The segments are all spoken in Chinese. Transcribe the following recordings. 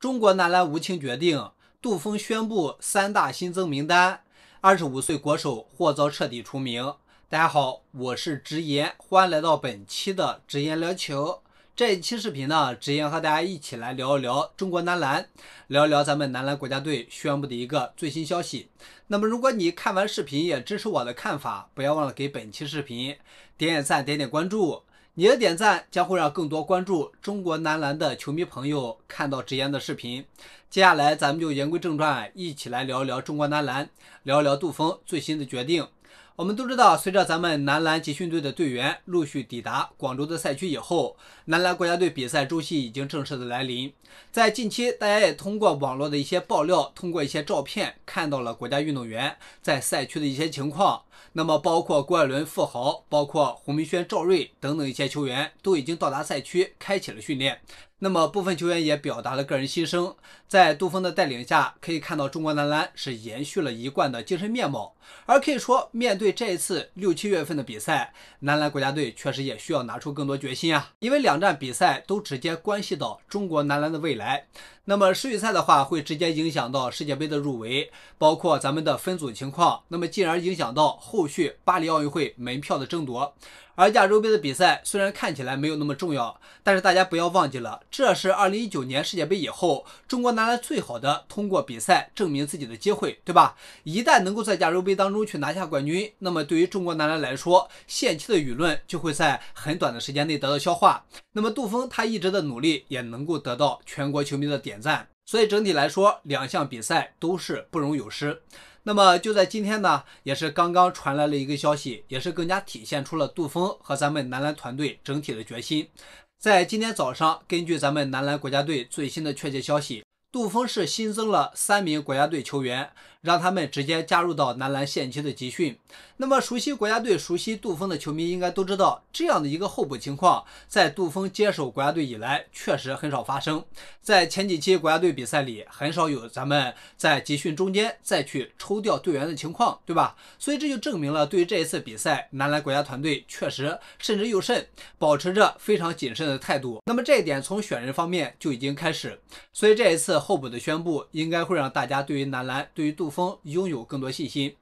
中国男篮无情决定，杜锋宣布三大新增名单，二十五岁国手或遭彻底除名。大家好，我是直言，欢迎来到本期的直言聊球。这一期视频呢，直言和大家一起来聊一聊中国男篮，聊一聊咱们男篮国家队宣布的一个最新消息。那么，如果你看完视频也支持我的看法，不要忘了给本期视频点点赞、点点关注。你的点赞将会让更多关注中国男篮的球迷朋友看到直言的视频。接下来，咱们就言归正传，一起来聊一聊中国男篮，聊一聊杜锋最新的决定。我们都知道，随着咱们男篮集训队的队员陆续抵达广州的赛区以后，男篮国家队比赛周期已经正式的来临。在近期，大家也通过网络的一些爆料，通过一些照片，看到了国家运动员在赛区的一些情况。那么，包括郭艾伦、傅豪，包括胡明轩、赵睿等等一些球员，都已经到达赛区，开启了训练。那么部分球员也表达了个人心声，在杜峰的带领下，可以看到中国男篮是延续了一贯的精神面貌。而可以说，面对这一次六七月份的比赛，男篮国家队确实也需要拿出更多决心啊，因为两站比赛都直接关系到中国男篮的未来。那么世预赛的话，会直接影响到世界杯的入围，包括咱们的分组情况，那么进而影响到后续巴黎奥运会门票的争夺。而亚洲杯的比赛虽然看起来没有那么重要，但是大家不要忘记了，这是二零一九年世界杯以后中国男篮最好的通过比赛证明自己的机会，对吧？一旦能够在亚洲杯当中去拿下冠军，那么对于中国男篮来说，限期的舆论就会在很短的时间内得到消化。那么杜锋他一直的努力也能够得到全国球迷的点赞，所以整体来说，两项比赛都是不容有失。那么就在今天呢，也是刚刚传来了一个消息，也是更加体现出了杜峰和咱们男篮团队整体的决心。在今天早上，根据咱们男篮国家队最新的确切消息。杜峰是新增了三名国家队球员，让他们直接加入到男篮限期的集训。那么，熟悉国家队、熟悉杜锋的球迷应该都知道，这样的一个候补情况，在杜锋接手国家队以来，确实很少发生。在前几期国家队比赛里，很少有咱们在集训中间再去抽调队员的情况，对吧？所以这就证明了，对于这一次比赛，男篮国家团队确实慎之又慎，保持着非常谨慎的态度。那么这一点从选人方面就已经开始，所以这一次。候补的宣布应该会让大家对于男篮、对于杜锋拥有更多信心。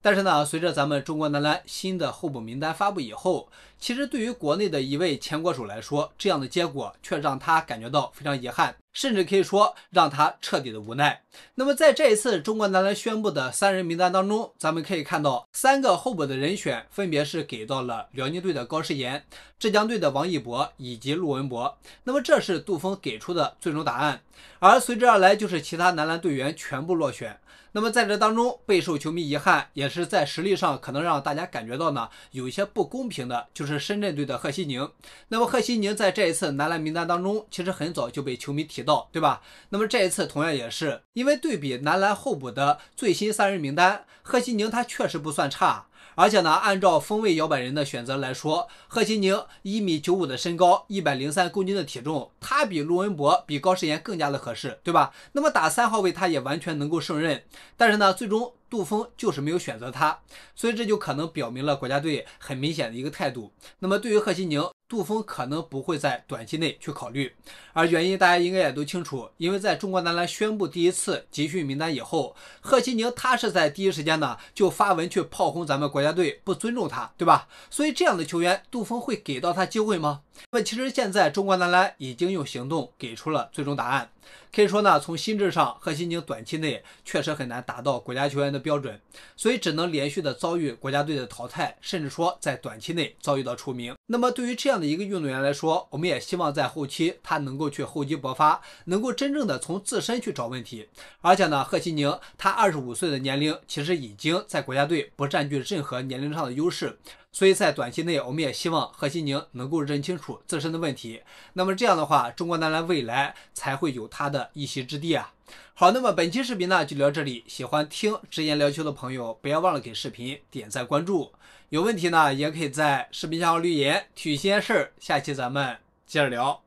但是呢，随着咱们中国男篮新的候补名单发布以后，其实对于国内的一位前国手来说，这样的结果却让他感觉到非常遗憾。甚至可以说让他彻底的无奈。那么在这一次中国男篮宣布的三人名单当中，咱们可以看到三个候补的人选分别是给到了辽宁队的高诗岩、浙江队的王一博以及陆文博。那么这是杜峰给出的最终答案，而随之而来就是其他男篮队员全部落选。那么在这当中备受球迷遗憾，也是在实力上可能让大家感觉到呢有一些不公平的，就是深圳队的贺西宁。那么贺西宁在这一次男篮名单当中，其实很早就被球迷提。到对吧？那么这一次同样也是，因为对比男篮候补的最新三人名单，贺西宁他确实不算差，而且呢，按照锋位摇摆人的选择来说，贺西宁一米九五的身高，一百零三公斤的体重，他比陆文博、比高诗岩更加的合适，对吧？那么打三号位他也完全能够胜任，但是呢，最终杜锋就是没有选择他，所以这就可能表明了国家队很明显的一个态度。那么对于贺西宁。杜锋可能不会在短期内去考虑，而原因大家应该也都清楚，因为在中国男篮宣布第一次集训名单以后，贺西宁他是在第一时间呢就发文去炮轰咱们国家队不尊重他，对吧？所以这样的球员，杜锋会给到他机会吗？那么其实现在中国男篮已经用行动给出了最终答案。可以说呢，从心智上，贺西宁短期内确实很难达到国家球员的标准，所以只能连续的遭遇国家队的淘汰，甚至说在短期内遭遇到除名。那么对于这样的一个运动员来说，我们也希望在后期他能够去厚积薄发，能够真正的从自身去找问题。而且呢，贺西宁他二十五岁的年龄，其实已经在国家队不占据任何年龄上的优势。所以在短期内，我们也希望何西宁能够认清楚自身的问题。那么这样的话，中国男篮未来才会有他的一席之地啊！好，那么本期视频呢就聊这里。喜欢听直言聊球的朋友，不要忘了给视频点赞关注。有问题呢，也可以在视频下方留言提一些事儿。下期咱们接着聊。